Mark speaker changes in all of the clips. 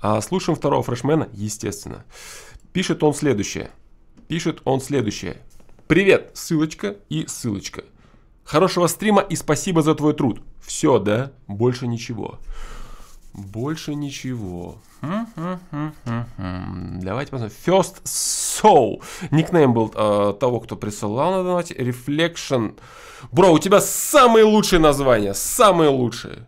Speaker 1: А слушаем второго фрешмена, естественно. Пишет он следующее. Пишет он следующее. Привет, ссылочка и ссылочка. Хорошего стрима и спасибо за твой труд. Все, да? Больше ничего. Больше ничего. Давайте посмотрим. First Soul. Никнейм был э, того, кто присылал на донате. Reflection. Бро, у тебя самые лучшие названия. Самые лучшие.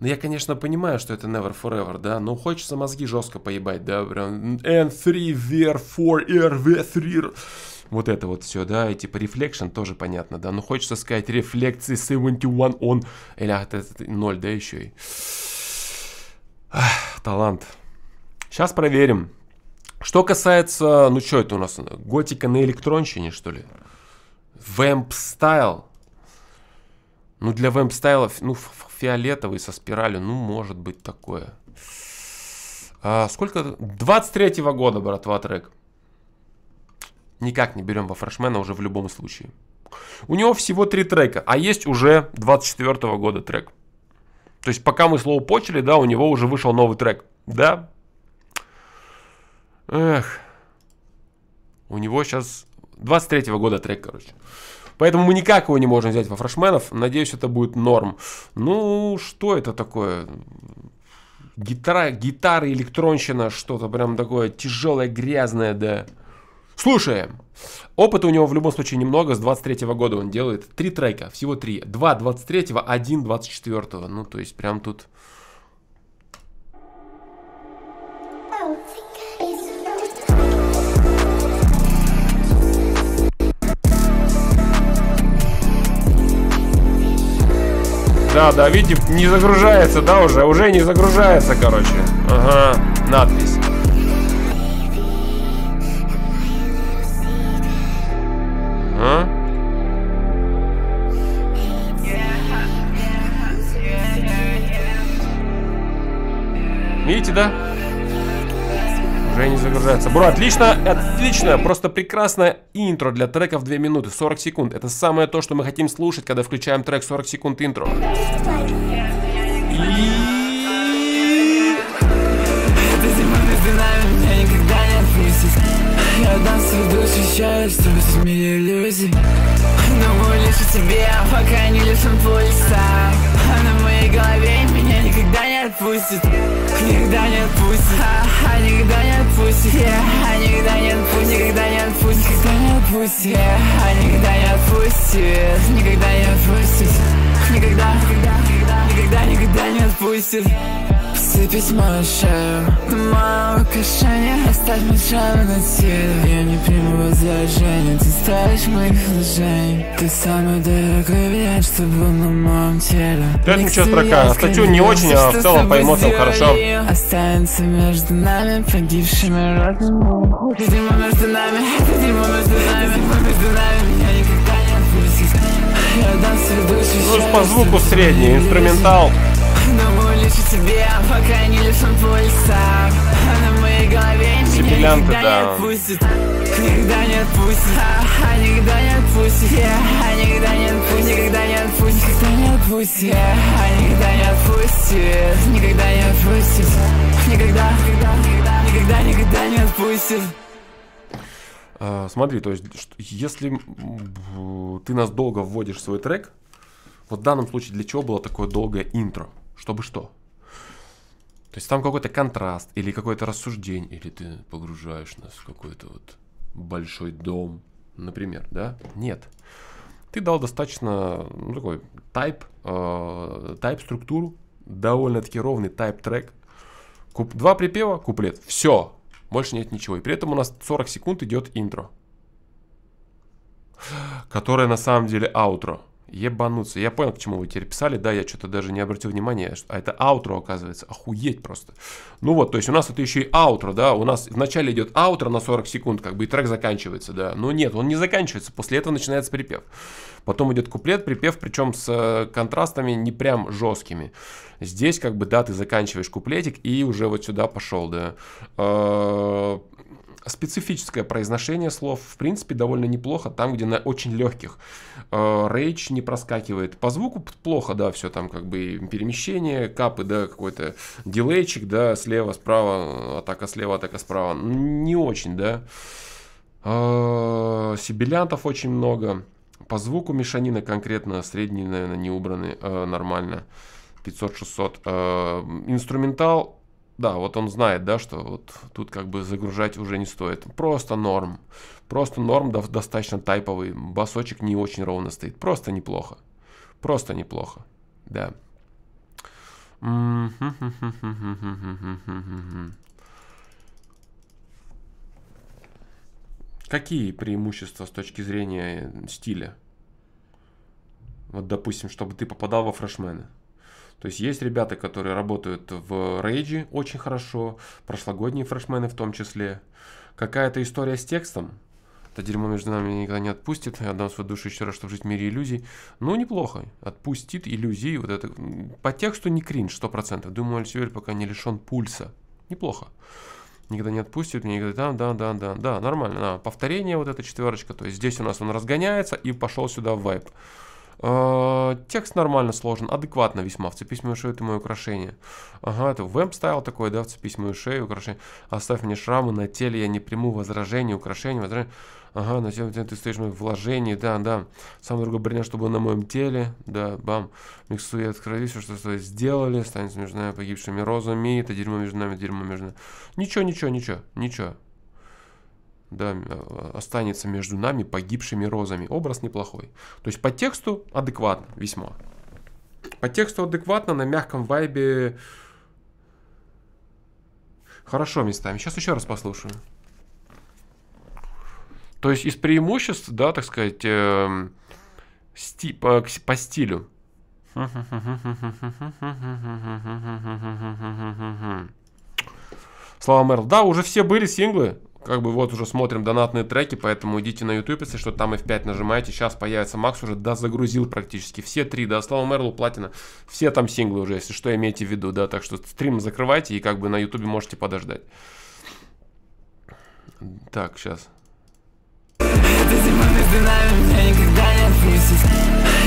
Speaker 1: Ну, я, конечно, понимаю, что это Never Forever, да, но хочется мозги жестко поебать, да, прям N3, VR4, RV3, вот это вот все, да, и типа Reflection тоже понятно, да, но хочется сказать рефлекции 71 on, или а, это 0, да, еще и. Ах, талант. Сейчас проверим. Что касается, ну что это у нас, готика на электронщине, что ли? Vamp Style. Ну, для Style, ну, фиолетовый со спиралью, ну, может быть такое. А, сколько? 23-го года, братва, трек. Никак не берем во фрешмена уже в любом случае. У него всего три трека, а есть уже 24 -го года трек. То есть пока мы слово почили, да, у него уже вышел новый трек. Да? Эх. У него сейчас 23 -го года трек, короче. Поэтому мы никак его не можем взять во фрешменов. Надеюсь, это будет норм. Ну, что это такое? Гитара, гитара, электронщина, что-то прям такое тяжелое, грязное, да. Слушаем. Опыта у него в любом случае немного. С 23 -го года он делает три трека. Всего три. Два 23-го, один 24-го. Ну, то есть прям тут... Да, да, видите, не загружается, да, уже? Уже не загружается, короче. Ага, надпись. А? Видите, да? Уже не загружается. Бро, отлично, отлично, просто прекрасное интро для треков 2 минуты, 40 секунд. Это самое то, что мы хотим слушать, когда включаем трек 40 секунд интро. И...
Speaker 2: Думаю лишь о тебе, пока не лишен пульса А на моей голове меня никогда отпустит Никогда не отпустит, а, никогда не отпустит а никогда не отпустит, никогда не отпустит Никогда не отпустит, а никогда не отпустит Никогда не отпустит никогда, никогда, никогда, никогда не отпустит Сыпить мою шею. Мое касание Оставь мне шрамы на теле. Я не приму возражения Ты стоишь моих вложений Ты самый дорогой вариант, что был на моем теле
Speaker 1: ничего строка Статью не очень, а в целом по эмоциям хорошо.
Speaker 2: Останется между нами Погибшими родными дерьмо между нами дерьмо между нами дерьмо между нами. Меня никогда не отпустит. Я дам свою душу
Speaker 1: Ну, по звуку средний, инструментал
Speaker 2: О тебе, пока не лишен пульса А на моей голове меня никогда
Speaker 1: да.
Speaker 2: не отпустит. Никогда не отпустит. А, никогда не отпустит. Yeah, никогда не отпустит. Никогда не отпустит. Никогда не отпустит. Yeah, никогда не отпустит. Никогда не отпустит. Никогда, никогда, никогда, никогда, никогда не отпустит.
Speaker 1: А, смотри, то есть, если ты нас долго вводишь в свой трек, вот в данном случае для чего было такое долгое интро? Чтобы что? То есть там какой-то контраст или какое-то рассуждение, или ты погружаешь нас в какой-то вот большой дом, например, да? Нет. Ты дал достаточно, ну, такой тайп, э, тайп структуру, довольно-таки ровный тайп трек. Куп- два припева, куплет. Все. Больше нет ничего. И при этом у нас 40 секунд идет интро. Которое на самом деле аутро. Ебануться. Я понял, к чему вы теперь писали. Да, я что-то даже не обратил внимания. что- А это аутро, оказывается. Охуеть просто. Ну вот, то есть у нас это еще и аутро, да. У нас вначале идет аутро на 40 секунд, как бы и трек заканчивается, да. Но нет, он не заканчивается. После этого начинается припев. Потом идет куплет, припев, причем с э, контрастами не прям жесткими. Здесь как бы, да, ты заканчиваешь куплетик и уже вот сюда пошел, да. Э, специфическое произношение слов, в принципе, довольно неплохо, там, где на очень легких. Рейдж не проскакивает. По звуку плохо, да, все там как бы перемещение, капы, да, какой-то дилейчик, да, слева, справа, атака слева, атака справа. Не очень, да. Сибилянтов очень много. По звуку мешанины конкретно средний, наверное, не убраны нормально. 500-600. Инструментал да, вот он знает, да, что вот тут как бы загружать уже не стоит. Просто норм. Просто норм достаточно тайповый. Басочек не очень ровно стоит. Просто неплохо. Просто неплохо. Да. Какие преимущества с точки зрения стиля? Вот, допустим, чтобы ты попадал во фрешмены. То есть есть ребята, которые работают в рейджи очень хорошо, прошлогодние фрешмены в том числе. Какая-то история с текстом, это дерьмо между нами никогда не отпустит. Я отдам свою душу еще раз, чтобы жить в мире иллюзий. Ну, неплохо. Отпустит иллюзии. Вот это. По тексту не кринж, сто процентов. Думаю, Альсиверь пока не лишен пульса. Неплохо. Никогда не отпустит. Мне говорит, да, да, да, да, да, нормально. Да. Повторение, вот эта четверочка. То есть здесь у нас он разгоняется и пошел сюда в вайп. Э, текст нормально сложен, адекватно весьма. Вцепись мою шею, ты мое украшение. Ага, это веб стайл такой, да, вцепись мою шею, украшение. Оставь мне шрамы на теле, я не приму возражения, украшения, возражения. Ага, на теле ты стоишь в вложении, да, да. Сам другой броня, чтобы на моем теле, да, бам. Миксует крови, все, что стоит, сделали, станет между нами погибшими розами, это дерьмо между нами, дерьмо между нами. Ничего, ничего, ничего, ничего да, э, останется между нами погибшими розами. Образ неплохой. То есть по тексту адекватно весьма. По тексту адекватно, на мягком вайбе хорошо местами. Сейчас еще раз послушаю. То есть из преимуществ, да, так сказать, э, сти, по, по стилю. Слава Мерл. Да, уже все были синглы как бы вот уже смотрим донатные треки, поэтому идите на YouTube, если что, там F5 нажимаете, сейчас появится Макс уже, да, загрузил практически все три, да, Слава Мерлу, Платина, все там синглы уже, если что, имейте в виду, да, так что стрим закрывайте и как бы на YouTube можете подождать. Так, сейчас.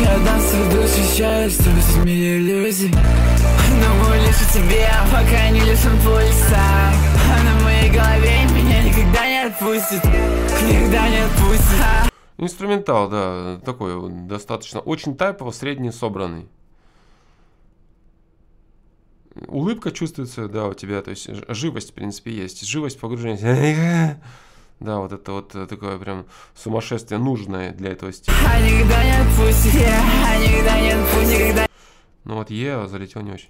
Speaker 1: Я дам свою душу счастью, в мире иллюзий Думаю лишь о тебе, пока не лишен пульса А на моей голове никогда не отпустит Никогда не отпустит Инструментал, да, такой достаточно, очень тайпово, средний, собранный. Улыбка чувствуется, да, у тебя, то есть живость, в принципе, есть. Живость погружения. Да, вот это вот э, такое прям сумасшествие нужное для этого стиля. А никогда не отпусти, а никогда не отпусти, никогда... Ну вот Е залетел не очень.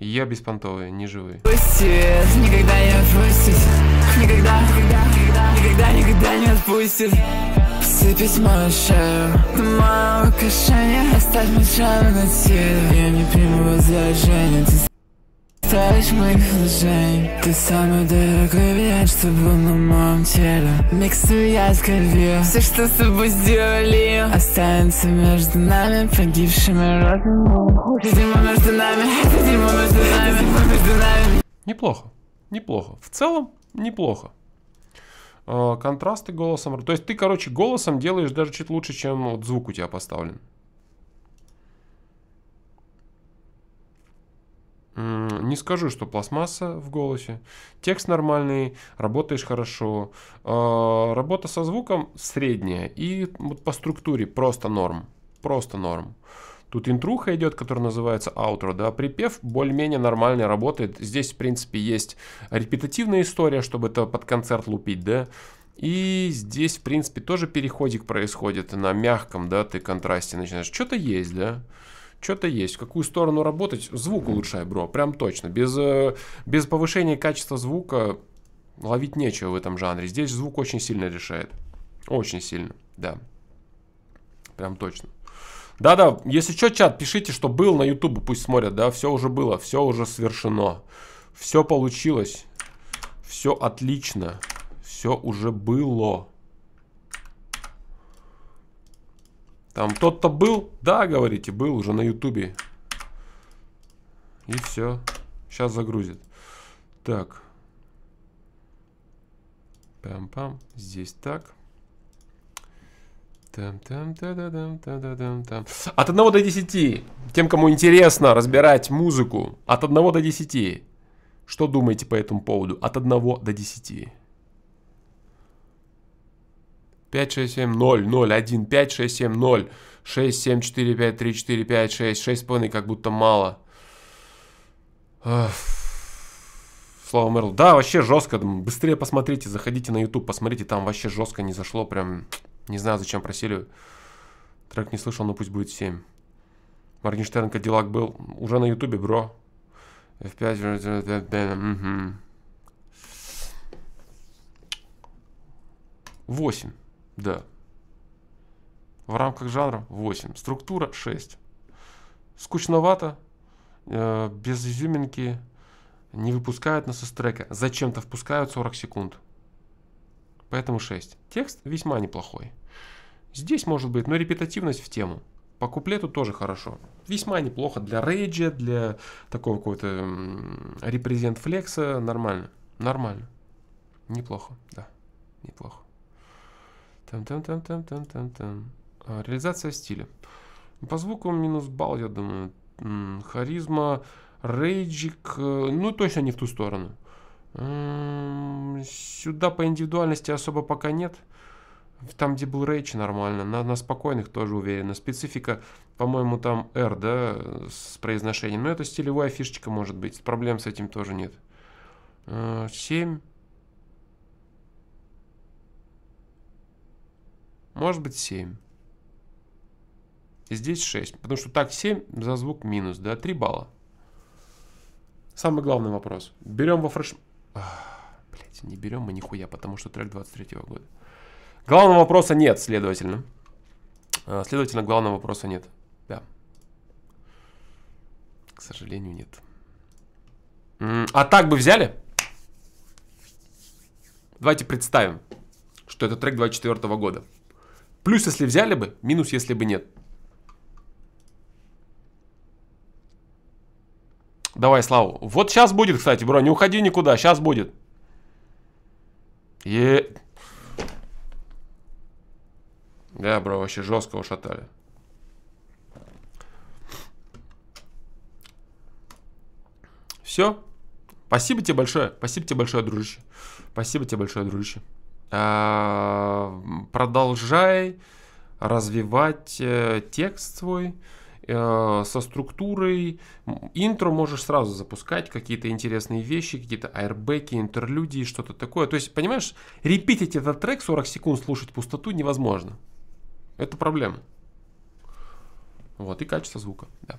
Speaker 1: Е беспонтовые, не живые. Никогда не отпустит, никогда, никогда, никогда, никогда, не отпустит. Сыпись мою шею, мое украшение, оставь мне на теле. Я не приму возражения, ты Стоишь моих вложений Ты самый дорогой вариант, что был на моем теле. Миксую я с Все, что с тобой сделали. Останется между нами Погибшими розами Это между нами. Это между нами. Дерьмо между нами. Неплохо, неплохо. В целом, неплохо. А, Контрасты голосом. То есть ты, короче, голосом делаешь даже чуть лучше, чем вот звук у тебя поставлен Не скажу, что пластмасса в голосе. Текст нормальный, работаешь хорошо. А, работа со звуком средняя. И вот по структуре просто норм. Просто норм. Тут интруха идет, которая называется outro, да, припев более-менее нормально работает. Здесь, в принципе, есть репетативная история, чтобы это под концерт лупить, да. И здесь, в принципе, тоже переходик происходит на мягком, да, ты контрасте начинаешь. Что-то есть, да что-то есть. В какую сторону работать? Звук улучшай, бро. Прям точно. Без, э, без повышения качества звука ловить нечего в этом жанре. Здесь звук очень сильно решает. Очень сильно, да. Прям точно. Да-да, если что, чат, пишите, что был на YouTube, пусть смотрят, да, все уже было, все уже совершено. Все получилось, все отлично, все уже было. Там тот-то был? Да, говорите, был уже на ютубе. И все. Сейчас загрузит. Так. Пам-пам. Здесь так. Там, там, та да там, та да там, там. От 1 до 10. Тем, кому интересно разбирать музыку. От 1 до 10. Что думаете по этому поводу? От 1 до 10. 5, 6, 7, 0, 0, 1, 5, 6, 7, 0, 6, 7, 4, 5, 3, 4, 5, 6, 6 половиной как будто мало. Слава Мерл. Да, вообще жестко. Быстрее посмотрите, заходите на YouTube, посмотрите, там вообще жестко не зашло. Прям не знаю, зачем просили. Трек не слышал, но пусть будет 7. Моргенштерн Кадиллак был уже на Ютубе, бро. F5. Угу. 8. Да. В рамках жанра 8. Структура 6. Скучновато. Э, без изюминки. Не выпускают нас из трека. Зачем-то впускают 40 секунд. Поэтому 6. Текст весьма неплохой. Здесь может быть, но репетативность в тему. По куплету тоже хорошо. Весьма неплохо для рейджа, для такого какого-то репрезент флекса. Нормально. Нормально. Неплохо, да. Неплохо. Там, там, там, там, там, там, там. А, реализация стиля. По звуку минус балл, я думаю. Харизма, рейджик, э, ну точно не в ту сторону. Сюда по индивидуальности особо пока нет. Там, где был рейдж, нормально. На, на спокойных тоже уверенно. Специфика, по-моему, там R, да, с произношением. Но это стилевая фишечка может быть. Проблем с этим тоже нет. 7. Может быть 7. И здесь 6. Потому что так 7 за звук минус, да, 3 балла. Самый главный вопрос. Берем во фреш... Блять, не берем мы нихуя, потому что трек 23 года. Главного вопроса нет, следовательно. А, следовательно, главного вопроса нет. Да. К сожалению, нет. А так бы взяли? Давайте представим, что это трек 24 года. Плюс, если взяли бы, минус, если бы нет. Давай, Славу. Вот сейчас будет, кстати, бро, не уходи никуда, сейчас будет. Е... Да, бро, вообще жестко ушатали. Все. Спасибо тебе большое. Спасибо тебе большое, дружище. Спасибо тебе большое, дружище. А, продолжай развивать э, текст свой э, со структурой. Интро можешь сразу запускать, какие-то интересные вещи, какие-то аэрбеки, интерлюдии, что-то такое. То есть, понимаешь, репитить этот трек 40 секунд, слушать пустоту невозможно. Это проблема. Вот, и качество звука, да.